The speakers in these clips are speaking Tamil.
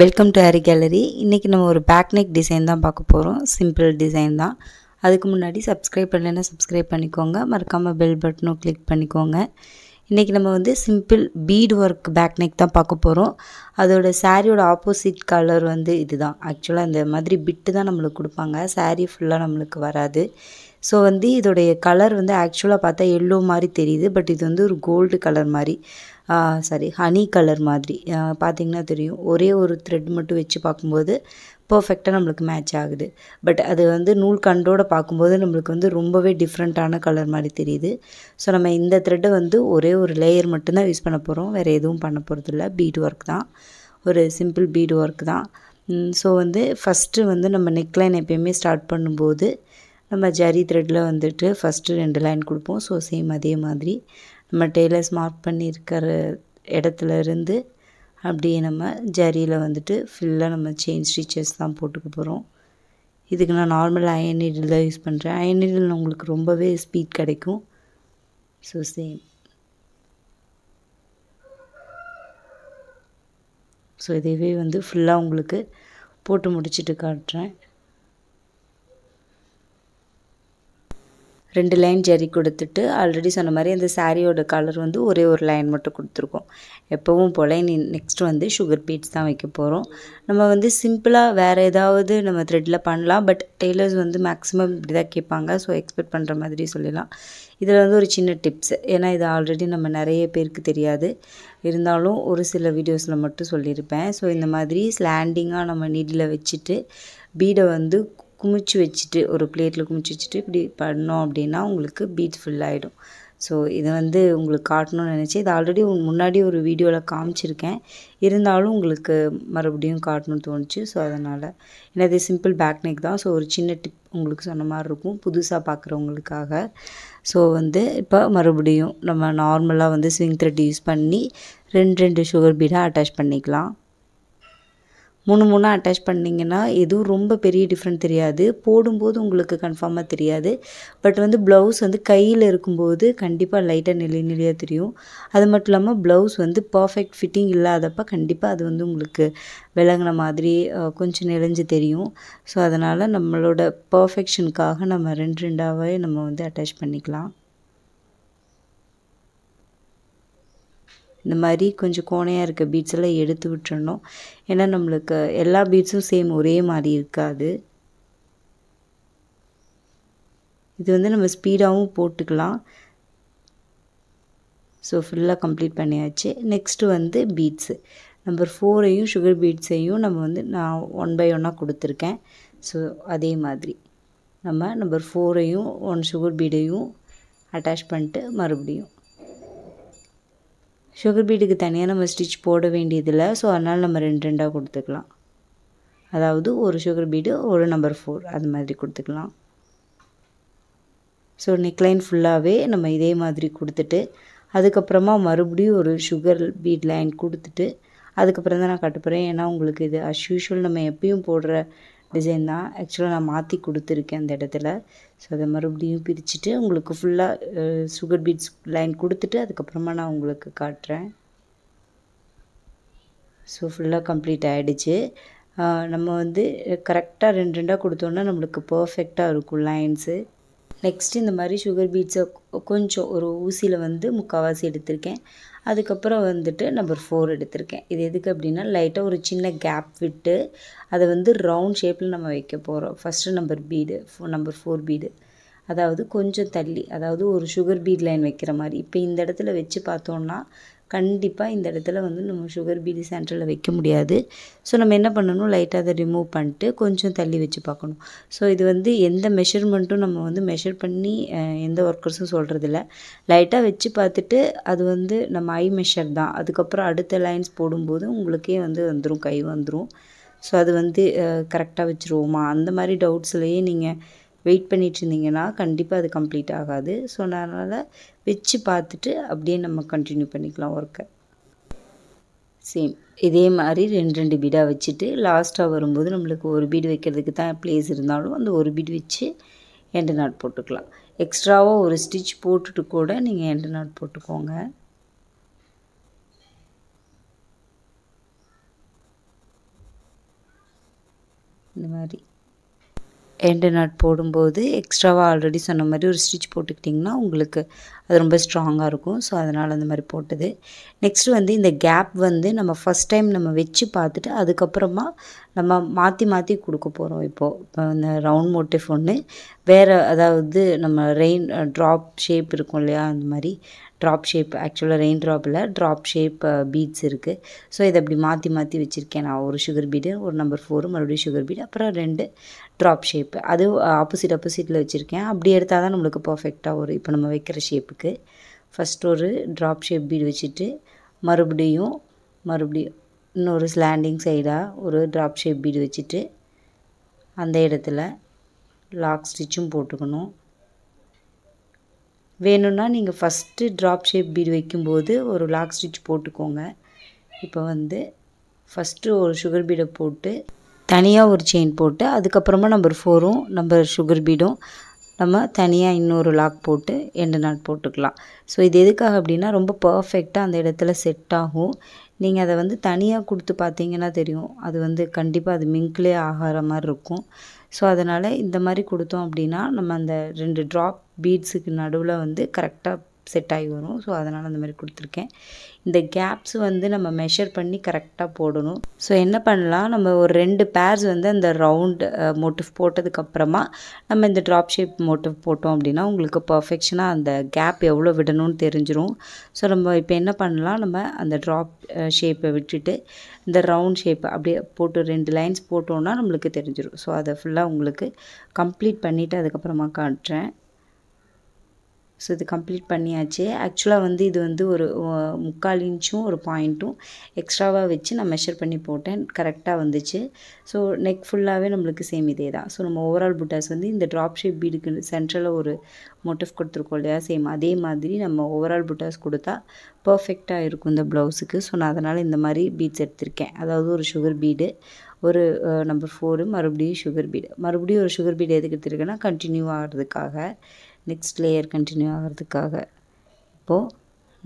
வெல்கம் டு ஹரி கேலரி இன்றைக்கி நம்ம ஒரு பேக் நெக் டிசைன் தான் பார்க்க போகிறோம் சிம்பிள் டிசைன் தான். அதுக்கு முன்னாடி சப்ஸ்கிரைப் பண்ணலைன்னா சப்ஸ்கிரைப் பண்ணிக்கோங்க. மறக்காமல் பெல் பட்டனும் கிளிக் பண்ணிக்கோங்க. இன்றைக்கி நம்ம வந்து simple bead work back neck தான் பார்க்க போகிறோம் அதோட சாரியோட ஆப்போசிட் கலர் வந்து இதுதான். ஆக்சுவலாக இந்த மாதிரி பிட்டு தான் நம்மளுக்கு கொடுப்பாங்க. சாரீ ஃபுல்லாக நம்மளுக்கு வராது. ஸோ வந்து இதோடைய கலர் வந்து ஆக்சுவலாக பார்த்தா எல்லோ மாதிரி தெரியுது. பட் இது வந்து ஒரு கோல்டு கலர் மாதிரி. சாரி ஹனி கலர் மாதிரி. பார்த்திங்கன்னா தெரியும். ஒரே ஒரு த்ரெட் மட்டும் வச்சு பார்க்கும்போது பர்ஃபெக்டாக நம்மளுக்கு மேட்ச் ஆகுது. பட் அது வந்து நூல் கண்டோடு பார்க்கும்போது நம்மளுக்கு வந்து ரொம்பவே டிஃப்ரெண்ட்டான கலர் மாதிரி தெரியுது. ஸோ நம்ம இந்த த்ரெட்டை வந்து ஒரே ஒரு லேயர் மட்டும்தான் யூஸ் பண்ண போகிறோம் வேறு எதுவும் பண்ண போகிறதில்ல பீட் ஒர்க் தான். ஒரு சிம்பிள் பீட் ஒர்க் தான். ஸோ வந்து ஃபஸ்ட்டு வந்து நம்ம நெக்லைன் எப்பயுமே ஸ்டார்ட் பண்ணும்போது நம்ம ஜரி த்ரெட்டில் வந்துட்டு ஃபஸ்ட்டு ரெண்டு லைன் கொடுப்போம். ஸோ சேம் அதே மாதிரி. நம்ம டெய்லர்ஸ் மார்க் பண்ணியிருக்கிற இடத்துல இருந்து அப்படியே நம்ம ஜரியில் வந்துட்டு ஃபுல்லாக நம்ம செயின் ஸ்டிச்சஸ் தான் போட்டுக்க போகிறோம் இதுக்கு நான் நார்மல் அயன் நீடில் தான் யூஸ் பண்ணுறேன் அயன் நீடில் உங்களுக்கு ரொம்பவே ஸ்பீட் கிடைக்கும். ஸோ சேம் ஸோ இதையவே வந்து ஃபுல்லாக உங்களுக்கு போட்டு முடிச்சுட்டு காட்டுறேன். ரெண்டு லைன் ஜரி கொடுத்துட்டு ஆல்ரெடி சொன்ன மாதிரி அந்த சாரியோட கலர் வந்து ஒரே ஒரு லைன் மட்டும் கொடுத்துருக்கோம். எப்போவும் போல் நீ நெக்ஸ்ட் வந்து சுகர் பீட்ஸ் தான் வைக்க போகிறோம் நம்ம வந்து சிம்பிளாக வேறு ஏதாவது நம்ம த்ரெட்டில் பண்ணலாம். பட் டெய்லர்ஸ் வந்து மேக்ஸிமம் இப்படி தான் கேட்பாங்க. ஸோ எக்ஸ்பெக்ட் பண்ணுற மாதிரி சொல்லலாம் இதில் வந்து ஒரு சின்ன டிப்ஸ் ஏன்னா இது ஆல்ரெடி நம்ம நிறைய பேருக்கு தெரியாது. இருந்தாலும் ஒரு சில வீடியோஸில் மட்டும் சொல்லியிருப்பேன். ஸோ இந்த மாதிரி ஸ்லாண்டிங்காக நம்ம நீடில் வச்சுட்டு பீடை வந்து குமிச்சு வச்சுட்டு ஒரு பிளேட்டில் குமிச்சு வச்சுட்டு இப்படி பண்ணோம் அப்படின்னா உங்களுக்கு பீட் ஃபுல் ஆகிடும் ஸோ இதை வந்து உங்களுக்கு காட்டணும்னு நினச்சி இது ஆல்ரெடி முன்னாடி ஒரு வீடியோவில் காமிச்சிருக்கேன். இருந்தாலும் உங்களுக்கு மறுபடியும் காட்டணும்னு தோணுச்சு. ஸோ அதனால் ஏன்னா இது சிம்பிள் பேக் நெக் தான். ஸோ ஒரு சின்ன டிப் உங்களுக்கு சொன்ன மாதிரி இருக்கும். புதுசாக பார்க்குறவங்களுக்காக ஸோ வந்து இப்போ மறுபடியும் நம்ம நார்மலாக வந்து ஸ்விங் த்ரெட் யூஸ் பண்ணி ரெண்டு ரெண்டு சுகர் பீடாக அட்டாச் பண்ணிக்கலாம். மூணு மூணாக அட்டாச் பண்ணிங்கன்னா எதுவும் ரொம்ப பெரிய டிஃப்ரெண்ட் தெரியாது. போடும்போது உங்களுக்கு கன்ஃபார்மாக தெரியாது. பட் வந்து ப்ளவுஸ் வந்து கையில் இருக்கும்போது கண்டிப்பாக லைட்டாக நெளி நெளியாக தெரியும். அது மட்டும் இல்லாமல் ப்ளவுஸ் வந்து பர்ஃபெக்ட் ஃபிட்டிங் இல்லாதப்ப கண்டிப்பாக அது வந்து உங்களுக்கு விளங்கின மாதிரி கொஞ்சம் நெளிஞ்சு தெரியும். ஸோ அதனால் நம்மளோட பர்ஃபெக்ஷனுக்காக நம்ம ரெண்டு ரெண்டாவே நம்ம வந்து அட்டாச் பண்ணிக்கலாம். இந்த மாதிரி கொஞ்சம் கோணையாக இருக்க பீட்ஸ் எல்லாம் எடுத்து விட்டுறணும். ஏன்னா நம்மளுக்கு எல்லா பீட்ஸும் சேம் ஒரே மாதிரி இருக்காது. இது வந்து நம்ம ஸ்பீடாகவும் போட்டுக்கலாம். ஸோ ஃபுல்லாக கம்ப்ளீட் பண்ணியாச்சு. நெக்ஸ்ட்டு வந்து பீட்ஸு நம்பர் ஃபோரையும் சுகர் பீட்ஸையும் நம்ம வந்து நான் ஒன் பை ஒன்னாக கொடுத்துருக்கேன். ஸோ அதே மாதிரி. நம்ம நம்பர் ஃபோரையும் ஒன் சுகர் பீடையும் அட்டாச் பண்ணிட்டு மறுபடியும் சுகர் பீடுக்கு தனியாக நம்ம ஸ்டிச் போட வேண்டியதில்லை. ஸோ அதனால் நம்ம ரெண்டு ரெண்டாக கொடுத்துக்கலாம். அதாவது ஒரு சுகர் பீடு ஒரு நம்பர் ஃபோர் அது மாதிரி கொடுத்துக்கலாம். ஸோ நெக்லைன் ஃபுல்லாகவே நம்ம இதே மாதிரி கொடுத்துட்டு அதுக்கப்புறமா மறுபடியும் ஒரு சுகர் பீட் லைன் கொடுத்துட்டு அதுக்கப்புறம் தான் நான் கட்ட போகிறேன் ஏன்னா உங்களுக்கு இது அஸ் யூஷுவல் நம்ம எப்பயும் போடுற டிசைன் தான். ஆக்சுவலாக நான் மாற்றி கொடுத்துருக்கேன் அந்த இடத்துல. ஸோ அதை மறுபடியும் பிரிச்சுட்டு உங்களுக்கு ஃபுல்லாக சுகர் பீட்ஸ் லைன் கொடுத்துட்டு அதுக்கப்புறமா நான் உங்களுக்கு காட்டுறேன். ஸோ ஃபுல்லாக கம்ப்ளீட் ஆகிடுச்சு நம்ம வந்து கரெக்டாக ரெண்டு ரெண்டாக கொடுத்தோன்னா நம்மளுக்கு பர்ஃபெக்டாக இருக்கும் லைன்ஸு நெக்ஸ்ட்டு இந்த மாதிரி சுகர் பீட்ஸை கொஞ்சம் ஒரு ஊசியில் வந்து முக்கால்வாசி எடுத்திருக்கேன். அதுக்கப்புறம் வந்துட்டு நம்பர் ஃபோர் எடுத்திருக்கேன். இது எதுக்கு அப்படின்னா லைட்டாக ஒரு சின்ன கேப் விட்டு அதை வந்து ரவுண்ட் ஷேப்பில் நம்ம வைக்க போகிறோம் first number bead four number four bead அதாவது கொஞ்சம் தள்ளி அதாவது ஒரு சுகர் பீட் லைன் வைக்கிற மாதிரி. இப்போ இந்த இடத்துல வச்சு பார்த்தோன்னா கண்டிப்பாக இந்த இடத்துல வந்து நம்ம சுகர் பீடி சென்டரில் வைக்க முடியாது. ஸோ நம்ம என்ன பண்ணணும்? லைட்டாக அதை ரிமூவ் பண்ணிட்டு கொஞ்சம் தள்ளி வச்சு பார்க்கணும். ஸோ இது வந்து எந்த மெஷர்மெண்ட்டும் நம்ம வந்து மெஷர் பண்ணி எந்த ஒர்க்கர்ஸும் சொல்கிறதில்ல லைட்டாக வச்சு பார்த்துட்டு அது வந்து நம்ம ஐ மெஷர் தான். அதுக்கப்புறம் அடுத்த லைன்ஸ் போடும்போது உங்களுக்கே வந்து வந்துடும் கை வந்துடும் ஸோ அது வந்து கரெக்டாக வச்சுருவோமா? அந்த மாதிரி டவுட்ஸ்லேயே நீங்கள் வெயிட் பண்ணிட்டு இருந்தீங்கன்னா கண்டிப்பாக அது கம்ப்ளீட் ஆகாது. ஸோ அதனால் வச்சு பார்த்துட்டு அப்படியே நம்ம கண்டினியூ பண்ணிக்கலாம் ஒர்க்கை சேம் இதே மாதிரி ரெண்டு ரெண்டு பீடாக வச்சுட்டு லாஸ்ட்டாக வரும்போது நம்மளுக்கு ஒரு பீடு வைக்கிறதுக்கு தான் ப்ளேஸ் இருந்தாலும் அந்த ஒரு பீடு வச்சு எண்டு நாட் போட்டுக்கலாம். எக்ஸ்ட்ராவாக ஒரு ஸ்டிச் போட்டுட்டு கூட நீங்கள் எண்டு நாட் போட்டுக்கோங்க. இந்த மாதிரி. எண்டு நாட் போடும்போது எக்ஸ்ட்ராவாக ஆல்ரெடி சொன்ன மாதிரி ஒரு ஸ்டிச் போட்டுக்கிட்டிங்கன்னா உங்களுக்கு அது ரொம்ப ஸ்ட்ராங்காக இருக்கும். ஸோ அதனால் அந்த மாதிரி போட்டது. நெக்ஸ்ட்டு வந்து இந்த கேப் வந்து நம்ம ஃபஸ்ட் டைம் நம்ம வச்சு பார்த்துட்டு அதுக்கப்புறமா நம்ம மாற்றி மாற்றி கொடுக்க போகிறோம் இப்போது இப்போ இந்த ரவுண்ட் மோட்டிவ் ஒன்று வேறு அதாவது நம்ம ரெயின் ட்ராப் ஷேப் இருக்கும் இல்லையா அந்த மாதிரி. ட்ராப் ஷேப் ஆக்சுவலாக ரெயின் ட்ராப்பில் ட்ராப் ஷேப் பீட்ஸ் இருக்குது ஸோ இதை அப்படி மாற்றி மாற்றி வச்சுருக்கேன் நான். ஒரு சுகர் பீடு ஒரு நம்பர் ஃபோரு மறுபடியும் சுகர் பீடு அப்புறம் ரெண்டு ட்ராப் ஷேப் அது uh, ஆப்போசிட் ஆப்போசிட்டில் வச்சுருக்கேன். அப்படி எடுத்தால் தான் நம்மளுக்கு பர்ஃபெக்டாக ஒரு இப்போ நம்ம வைக்கிற ஷேப்புக்கு ஃபஸ்ட் ஒரு ட்ராப் ஷேப் பீடு வச்சுட்டு மறுபடியும் மறுபடியும் இன்னொரு ஸ்லாண்டிங் சைடாக ஒரு ட்ராப் ஷேப் பீடு வச்சுட்டு அந்த இடத்துல லாக் ஸ்டிச்சும் போட்டுக்கணும். வேணும்னா நீங்கள் ஃபஸ்ட்டு ட்ராப் ஷேப் பீடு வைக்கும்போது ஒரு லாக் ஸ்டிச் போட்டுக்கோங்க. இப்போ வந்து ஃபஸ்ட்டு ஒரு சுகர் பீடை போட்டு தனியாக ஒரு செயின் போட்டு அதுக்கப்புறமா நம்பர் ஃபோரும் நம்பர் சுகர் பீடும் நம்ம தனியாக இன்னொரு லாக் போட்டு எண்டு நாட் போட்டுக்கலாம். ஸோ இது எதுக்காக அப்படின்னா ரொம்ப பர்ஃபெக்டாக அந்த இடத்துல செட் ஆகும். நீங்கள் அதை வந்து தனியாக கொடுத்து பார்த்தீங்கன்னா தெரியும். அது வந்து கண்டிப்பாக அது மிங்க்லே ஆகிற மாதிரி இருக்கும். ஸோ அதனால் இந்த மாதிரி கொடுத்தோம் அப்படின்னா நம்ம அந்த ரெண்டு ட்ராப் பீட்ஸுக்கு நடுவில் வந்து கரெக்டாக செட் ஆகி வரும். ஸோ அதனால் அந்த மாதிரி கொடுத்துருக்கேன். இந்த கேப்ஸ் வந்து நம்ம மெஷர் பண்ணி கரெக்டாக போடணும். ஸோ என்ன பண்ணலாம்? நம்ம ஒரு ரெண்டு பேர்ஸ் வந்து அந்த ரவுண்ட் மோட்டிவ் போட்டதுக்கப்புறமா நம்ம இந்த ட்ராப் ஷேப் மோட்டிவ் போட்டோம் அப்படின்னா உங்களுக்கு பர்ஃபெக்ஷனாக அந்த கேப் எவ்வளோ விடணும்னு தெரிஞ்சிடும் ஸோ நம்ம இப்போ என்ன பண்ணலாம்? நம்ம அந்த ட்ராப் ஷேப்பை விட்டுட்டு இந்த ரவுண்ட் ஷேப் அப்படியே போட்டு ரெண்டு லைன்ஸ் போட்டோன்னா நம்மளுக்கு தெரிஞ்சிடும் ஸோ அதை ஃபுல்லாக உங்களுக்கு கம்ப்ளீட் பண்ணிவிட்டு அதுக்கப்புறமா காட்டுறேன். ஸோ இது கம்ப்ளீட் பண்ணியாச்சு. ஆக்சுவலாக வந்து இது வந்து ஒரு முக்கால் இன்ச்சும் ஒரு பாயிண்ட்டும் எக்ஸ்ட்ராவாக வச்சு நான் மெஷர் பண்ணி போட்டேன். கரெக்டாக வந்துச்சு. ஸோ நெக் ஃபுல்லாகவே நம்மளுக்கு சேம் இதே தான் ஸோ நம்ம ஓவரால் புட்டாஸ் வந்து இந்த ட்ராப் ஷேப் பீடுக்கு சென்ட்ரலில் ஒரு மோட்டிவ் கொடுத்துருக்கோம் இல்லையா? சேம் அதே மாதிரி நம்ம ஓவரால் புட்டாஸ் கொடுத்தா பர்ஃபெக்டாக இருக்கும் இந்த ப்ளவுஸுக்கு ஸோ நான் அதனால் இந்த மாதிரி பீட்ஸ் எடுத்திருக்கேன். அதாவது ஒரு சுகர் பீடு ஒரு நம்பர் ஃபோரு மறுபடியும் சுகர் பீடு மறுபடியும் ஒரு சுகர் பீடு எதுக்கு எடுத்துருக்கேன்னா கண்டினியூ ஆகிறதுக்காக. நெக்ஸ்ட் லேயர் கண்டினியூ ஆகிறதுக்காக. இப்போது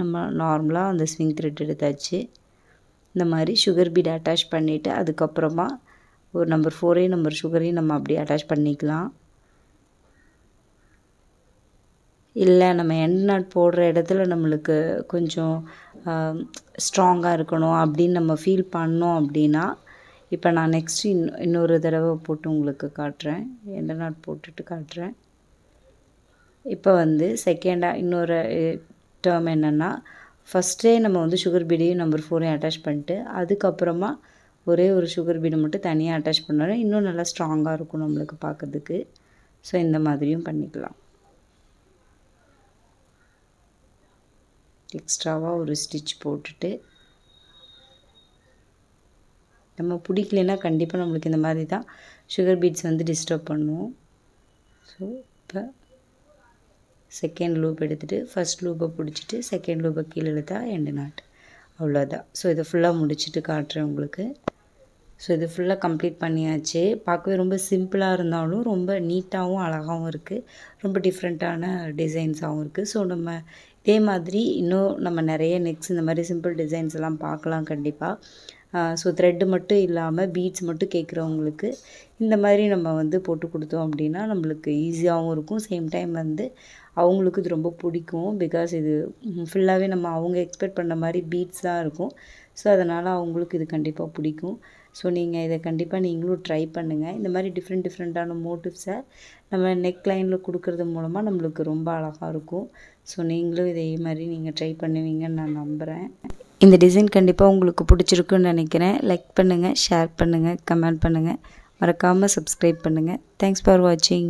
நம்ம நார்மலாக அந்த ஸ்விங் த்ரெட் எடுத்தாச்சு. இந்த மாதிரி சுகர் பீட் அட்டாச் பண்ணிவிட்டு அதுக்கப்புறமா ஒரு நம்பர் ஃபோரையும் நம்பர் சுகரையும் நம்ம அப்படியே அட்டாச் பண்ணிக்கலாம். இல்லை நம்ம எண்ட் நாட் போடுற இடத்துல நம்மளுக்கு கொஞ்சம் ஸ்ட்ராங்காக இருக்கணும் அப்படின்னு நம்ம ஃபீல் பண்ணோம் அப்படின்னா இப்போ நான் நெக்ஸ்ட்டு இன் இன்னொரு தடவை போட்டு உங்களுக்கு காட்டுறேன். எண்ட் நாட் போட்டுட்டு காட்டுறேன். இப்போ வந்து செகண்டாக இன்னொரு டேர்ம் என்னென்னா ஃபஸ்ட்டே நம்ம வந்து சுகர் பீடையும் நம்பர் ஃபோரையும் அட்டாச் பண்ணிட்டு அதுக்கப்புறமா ஒரே ஒரு சுகர் பீடை மட்டும் தனியாக அட்டாச் பண்ணாலும் இன்னும் நல்லா ஸ்ட்ராங்காக இருக்கும் நம்மளுக்கு பார்க்குறதுக்கு ஸோ இந்த மாதிரியும் பண்ணிக்கலாம். எக்ஸ்ட்ராவாக ஒரு ஸ்டிச் போட்டுட்டு நம்ம பிடிக்கலனா கண்டிப்பாக நம்மளுக்கு இந்த மாதிரி தான் சுகர் பீட்ஸ் வந்து டிஸ்டர்ப் பண்ணுவோம் ஸோ இப்போ செகண்ட் லூப் எடுத்துகிட்டு ஃபஸ்ட் லூப்பை பிடிச்சிட்டு செகண்ட் லூப்பை கீழே இழுத்தா எண்டு நாட் அவ்வளோதான் ஸோ இதை ஃபுல்லாக முடிச்சுட்டு காட்டுறேன் உங்களுக்கு. ஸோ இது ஃபுல்லாக கம்ப்ளீட் பண்ணியாச்சு. பார்க்கவே ரொம்ப சிம்பிளாக இருந்தாலும் ரொம்ப நீட்டாகவும் அழகாகவும் இருக்குது ரொம்ப டிஃப்ரெண்ட்டான டிசைன்ஸாகவும் இருக்குது ஸோ நம்ம இதே மாதிரி இன்னும் நம்ம நிறைய நெக்ஸ்ட் இந்த மாதிரி சிம்பிள் டிசைன்ஸ் எல்லாம் பார்க்கலாம் கண்டிப்பாக ஸோ த்ரெட்டு மட்டும் இல்லாமல் பீட்ஸ் மட்டும் கேட்குறவங்களுக்கு இந்த மாதிரி நம்ம வந்து போட்டு கொடுத்தோம் அப்படின்னா நம்மளுக்கு ஈஸியாகவும் இருக்கும். சேம் டைம் வந்து அவங்களுக்கு இது ரொம்ப பிடிக்கும். பிகாஸ் இது ஃபுல்லாகவே நம்ம அவங்க எக்ஸ்பெக்ட் பண்ண மாதிரி பீட்ஸ் தான் இருக்கும். ஸோ அதனால் அவங்களுக்கு இது கண்டிப்பாக பிடிக்கும். ஸோ நீங்கள் இதை கண்டிப்பாக நீங்களும் ட்ரை பண்ணுங்கள் இந்த மாதிரி டிஃப்ரெண்ட் டிஃப்ரெண்ட்டான மோட்டிவ்ஸை நம்ம நெக் லைனில் கொடுக்கறது மூலமாக நம்மளுக்கு ரொம்ப அழகாக இருக்கும். ஸோ நீங்களும் இதே மாதிரி நீங்கள் ட்ரை பண்ணுவீங்கன்னு நான் நம்புகிறேன் இந்த டிசைன் கண்டிப்பாக உங்களுக்கு பிடிச்சிருக்குன்னு நினைக்கிறேன். லைக் பண்ணுங்கள் ஷேர் பண்ணுங்கள் கமெண்ட் பண்ணுங்கள் மறக்காமல் சப்ஸ்கிரைப் பண்ணுங்கள் தேங்க்ஸ் ஃபார் வாட்சிங்